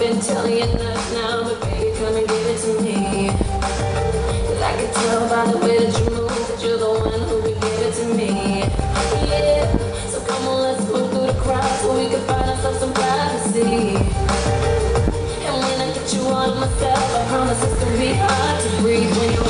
been telling you enough now, but baby, come and give it to me. Cause I can tell by the way that you move that you're the one who can give it to me. Yeah, so come on, let's move through the crowd so we can find ourselves some privacy. And when I get you all to myself, I promise it's gonna be hard to breathe when you're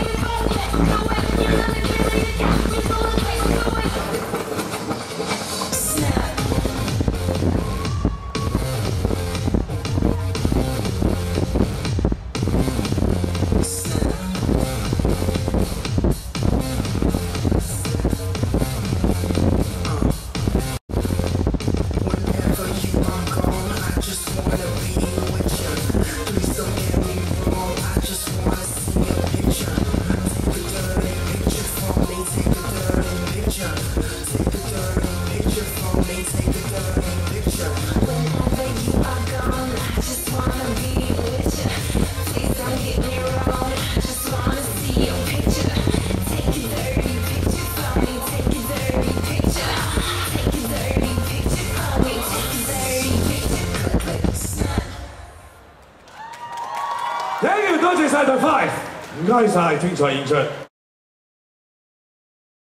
多謝曬 The Five，唔該曬，精彩演出。